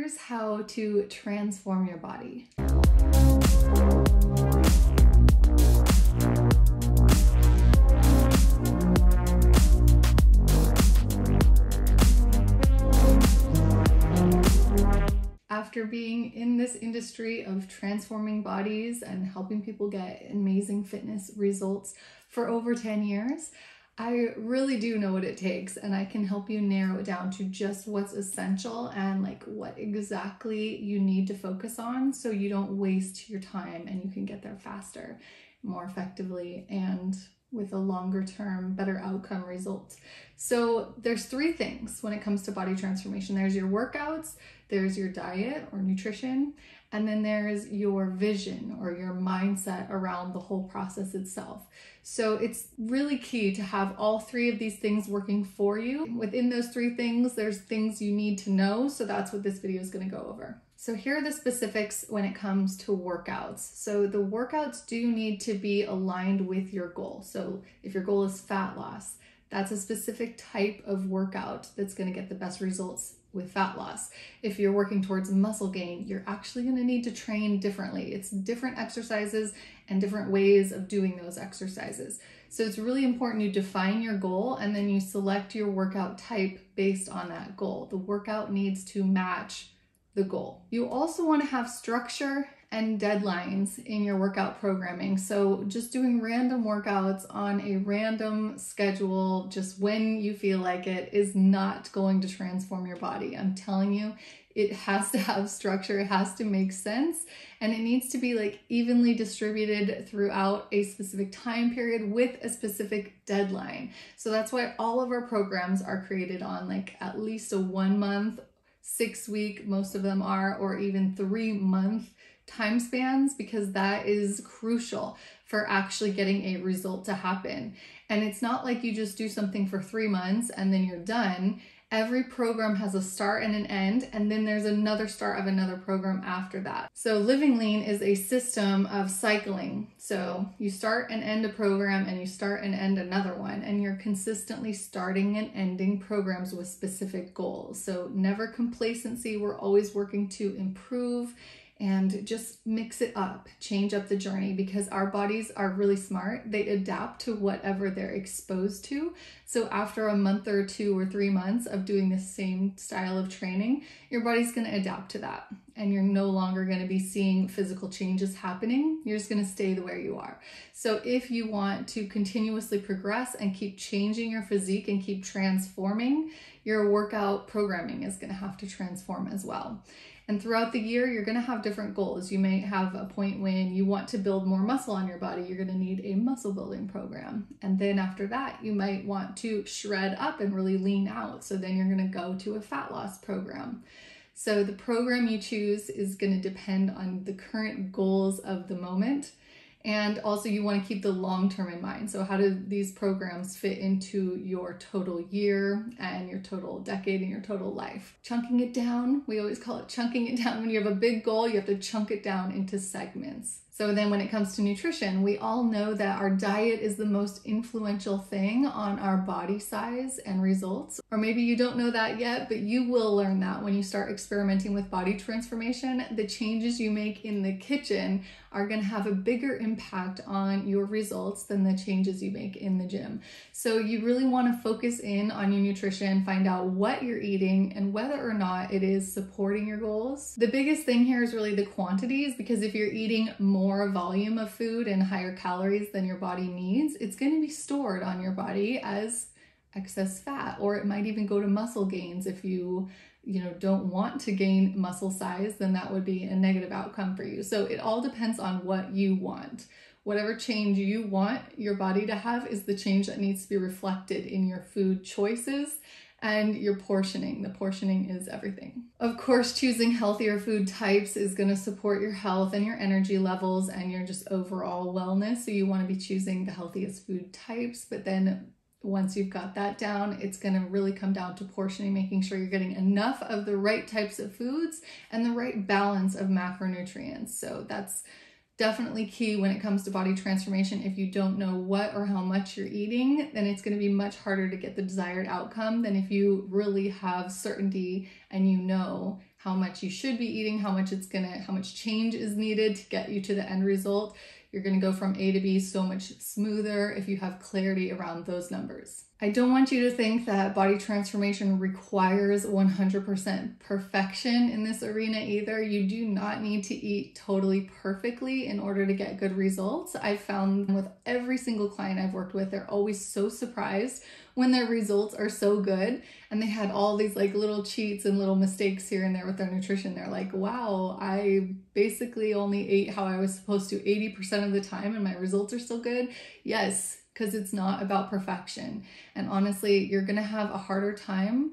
here's how to transform your body. after being in this industry of transforming bodies and helping people get amazing fitness results for over 10 years, I really do know what it takes and I can help you narrow it down to just what's essential and like what exactly you need to focus on so you don't waste your time and you can get there faster, more effectively and with a longer term better outcome result. So there's three things when it comes to body transformation. There's your workouts, there's your diet or nutrition, and then there's your vision or your mindset around the whole process itself. So it's really key to have all three of these things working for you. Within those three things, there's things you need to know. So that's what this video is going to go over. So here are the specifics when it comes to workouts. So the workouts do need to be aligned with your goal. So if your goal is fat loss, that's a specific type of workout that's going to get the best results with fat loss. If you're working towards muscle gain, you're actually going to need to train differently. It's different exercises and different ways of doing those exercises. So it's really important you define your goal and then you select your workout type based on that goal. The workout needs to match the goal. You also want to have structure and deadlines in your workout programming. So just doing random workouts on a random schedule, just when you feel like it, is not going to transform your body. I'm telling you, it has to have structure, it has to make sense, and it needs to be like evenly distributed throughout a specific time period with a specific deadline. So that's why all of our programs are created on like at least a one month, six week, most of them are, or even three month time spans because that is crucial for actually getting a result to happen. And it's not like you just do something for three months and then you're done. Every program has a start and an end, and then there's another start of another program after that. So, Living Lean is a system of cycling. So, you start and end a program, and you start and end another one, and you're consistently starting and ending programs with specific goals. So, never complacency. We're always working to improve and just mix it up, change up the journey because our bodies are really smart. They adapt to whatever they're exposed to. So, after a month or two or three months of doing the same style of training, your body's gonna adapt to that and you're no longer gonna be seeing physical changes happening. You're just gonna stay the way you are. So, if you want to continuously progress and keep changing your physique and keep transforming, your workout programming is gonna have to transform as well. And throughout the year, you're going to have different goals. You may have a point when you want to build more muscle on your body. You're going to need a muscle building program. And then after that, you might want to shred up and really lean out. So then you're going to go to a fat loss program. So the program you choose is going to depend on the current goals of the moment. And also, you want to keep the long term in mind. So, how do these programs fit into your total year and your total decade and your total life? Chunking it down, we always call it chunking it down. When you have a big goal, you have to chunk it down into segments. So then when it comes to nutrition, we all know that our diet is the most influential thing on our body size and results. Or maybe you don't know that yet, but you will learn that when you start experimenting with body transformation. The changes you make in the kitchen are going to have a bigger impact on your results than the changes you make in the gym. So you really want to focus in on your nutrition, find out what you're eating and whether or not it is supporting your goals. The biggest thing here is really the quantities because if you're eating more volume of food and higher calories than your body needs, it's going to be stored on your body as excess fat or it might even go to muscle gains. If you you know don't want to gain muscle size then that would be a negative outcome for you. So it all depends on what you want. Whatever change you want your body to have is the change that needs to be reflected in your food choices and your portioning. The portioning is everything. Of course, choosing healthier food types is going to support your health and your energy levels and your just overall wellness. So, you want to be choosing the healthiest food types, but then once you've got that down, it's going to really come down to portioning, making sure you're getting enough of the right types of foods and the right balance of macronutrients. So that's definitely key when it comes to body transformation. If you don't know what or how much you're eating, then it's going to be much harder to get the desired outcome than if you really have certainty and you know how much you should be eating, how much it's gonna, how much change is needed to get you to the end result. You're gonna go from A to B so much smoother if you have clarity around those numbers. I don't want you to think that body transformation requires 100% perfection in this arena either. You do not need to eat totally perfectly in order to get good results. I've found with every single client I've worked with, they're always so surprised when their results are so good and they had all these like little cheats and little mistakes here and there with their nutrition. They're like, wow, I basically only ate how I was supposed to 80% of the time and my results are still good. Yes, because it's not about perfection. And honestly, you're going to have a harder time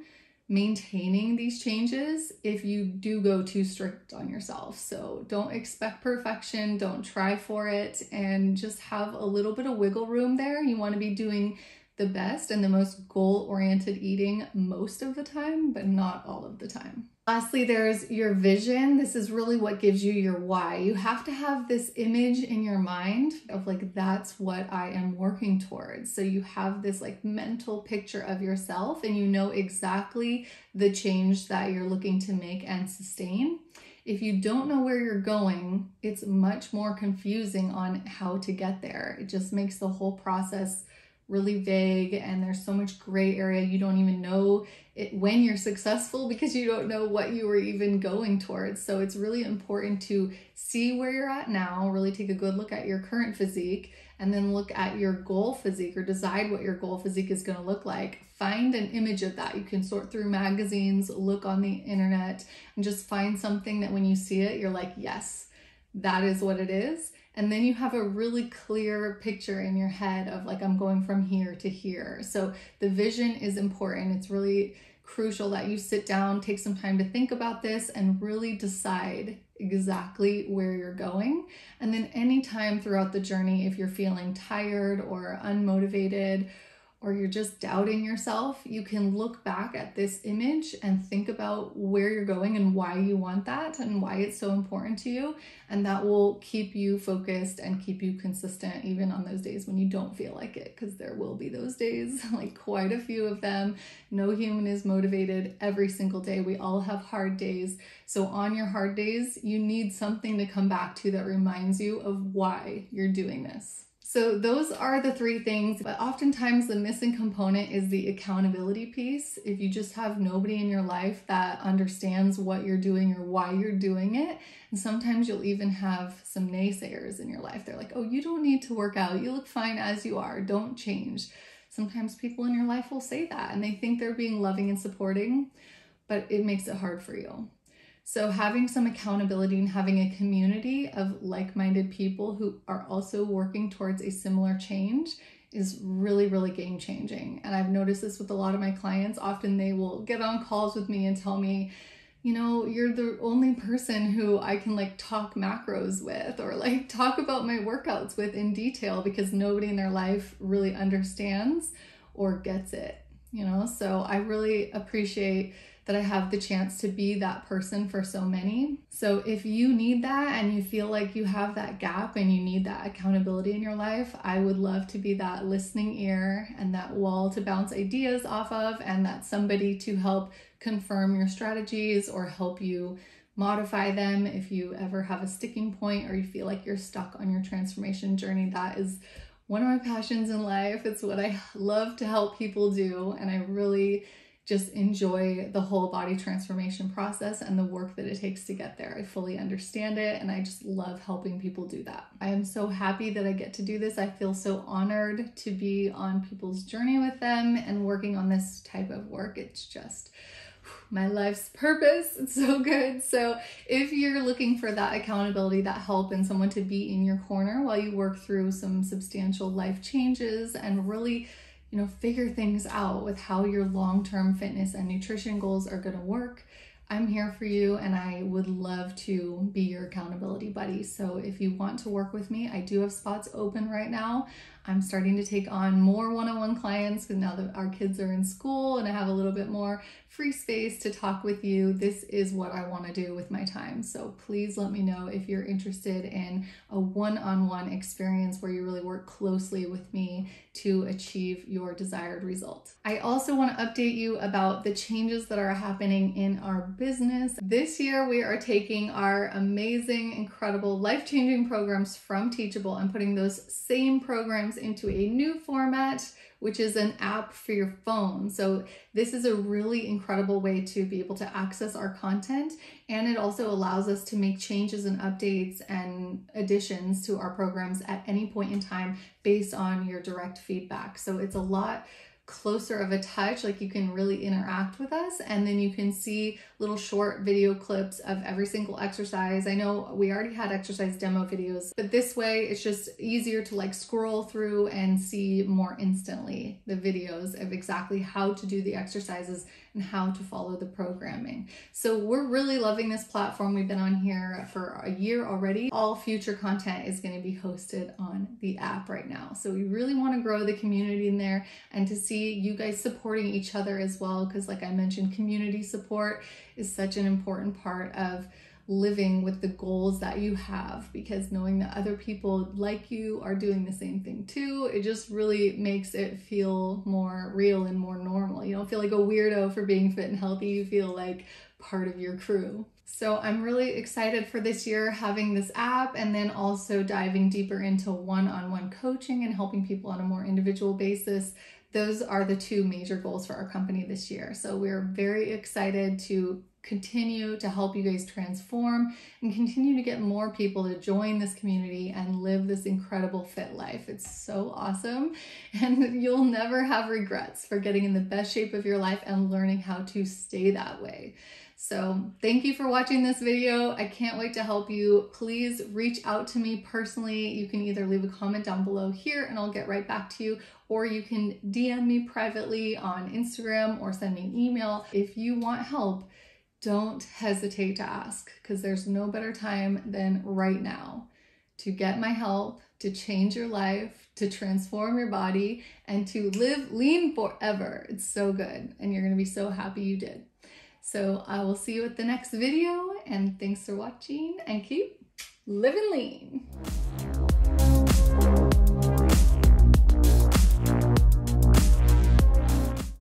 maintaining these changes if you do go too strict on yourself. So don't expect perfection, don't try for it, and just have a little bit of wiggle room there. You want to be doing the best and the most goal oriented eating most of the time, but not all of the time. Lastly, there's your vision. This is really what gives you your why. You have to have this image in your mind of like, that's what I am working towards. So you have this like mental picture of yourself and you know exactly the change that you're looking to make and sustain. If you don't know where you're going, it's much more confusing on how to get there. It just makes the whole process really vague and there's so much gray area you don't even know it when you're successful because you don't know what you were even going towards. So it's really important to see where you're at now really take a good look at your current physique and then look at your goal physique or decide what your goal physique is going to look like. Find an image of that. You can sort through magazines look on the internet and just find something that when you see it you're like yes that is what it is and then you have a really clear picture in your head of like, I'm going from here to here. So the vision is important. It's really crucial that you sit down, take some time to think about this, and really decide exactly where you're going. And then, anytime throughout the journey, if you're feeling tired or unmotivated or you're just doubting yourself, you can look back at this image and think about where you're going and why you want that and why it's so important to you. And that will keep you focused and keep you consistent even on those days when you don't feel like it, because there will be those days, like quite a few of them. No human is motivated every single day. We all have hard days. So, on your hard days, you need something to come back to that reminds you of why you're doing this. So those are the three things, but oftentimes the missing component is the accountability piece. If you just have nobody in your life that understands what you're doing or why you're doing it, and sometimes you'll even have some naysayers in your life. They're like, "Oh, you don't need to work out. You look fine as you are. Don't change." Sometimes people in your life will say that and they think they're being loving and supporting, but it makes it hard for you. So, having some accountability and having a community of like minded people who are also working towards a similar change is really, really game changing. And I've noticed this with a lot of my clients. Often they will get on calls with me and tell me, you know, you're the only person who I can like talk macros with or like talk about my workouts with in detail because nobody in their life really understands or gets it, you know? So, I really appreciate that I have the chance to be that person for so many. So if you need that and you feel like you have that gap and you need that accountability in your life, I would love to be that listening ear and that wall to bounce ideas off of and that somebody to help confirm your strategies or help you modify them if you ever have a sticking point or you feel like you're stuck on your transformation journey. That is one of my passions in life. It's what I love to help people do and I really just enjoy the whole body transformation process and the work that it takes to get there. I fully understand it and I just love helping people do that. I am so happy that I get to do this. I feel so honored to be on people's journey with them and working on this type of work. It's just my life's purpose. It's so good. So, if you're looking for that accountability, that help, and someone to be in your corner while you work through some substantial life changes and really you know, figure things out with how your long term fitness and nutrition goals are going to work. I'm here for you and I would love to be your accountability buddy. So if you want to work with me, I do have spots open right now. I'm starting to take on more one on one clients because now that our kids are in school and I have a little bit more free space to talk with you, this is what I want to do with my time. So please let me know if you're interested in a one on one experience where you really work closely with me to achieve your desired result. I also want to update you about the changes that are happening in our business. This year, we are taking our amazing, incredible, life changing programs from Teachable and putting those same programs into a new format which is an app for your phone. So this is a really incredible way to be able to access our content and it also allows us to make changes and updates and additions to our programs at any point in time based on your direct feedback. So it's a lot closer of a touch, like you can really interact with us and then you can see little short video clips of every single exercise. I know we already had exercise demo videos, but this way it's just easier to like scroll through and see more instantly the videos of exactly how to do the exercises and how to follow the programming. So we're really loving this platform. We've been on here for a year already. All future content is going to be hosted on the app right now. So we really want to grow the community in there and to see you guys supporting each other as well. Because like I mentioned, community support is such an important part of living with the goals that you have because knowing that other people like you are doing the same thing too, it just really makes it feel more real and more normal. You don't feel like a weirdo for being fit and healthy, you feel like part of your crew. So I'm really excited for this year having this app and then also diving deeper into one on one coaching and helping people on a more individual basis. Those are the two major goals for our company this year. So we're very excited to continue to help you guys transform and continue to get more people to join this community and live this incredible fit life. It's so awesome. And you'll never have regrets for getting in the best shape of your life and learning how to stay that way. So thank you for watching this video. I can't wait to help you. Please reach out to me personally. You can either leave a comment down below here and I'll get right back to you, or you can DM me privately on Instagram or send me an email. If you want help, don't hesitate to ask because there's no better time than right now to get my help, to change your life, to transform your body, and to live lean forever. It's so good, and you're gonna be so happy you did. So I will see you at the next video, and thanks for watching, and keep living lean.